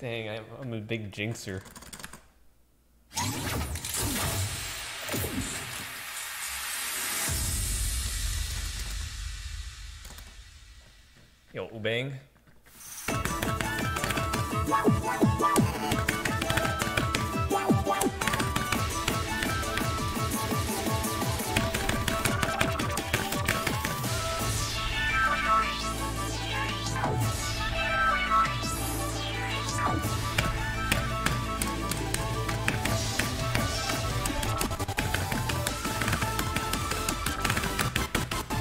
Dang, I'm, a big jinxer. Yo, Ubang.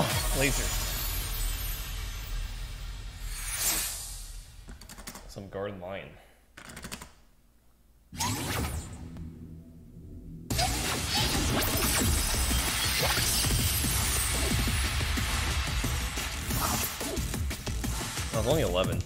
Oh, laser. Some guard lion. I was only 11.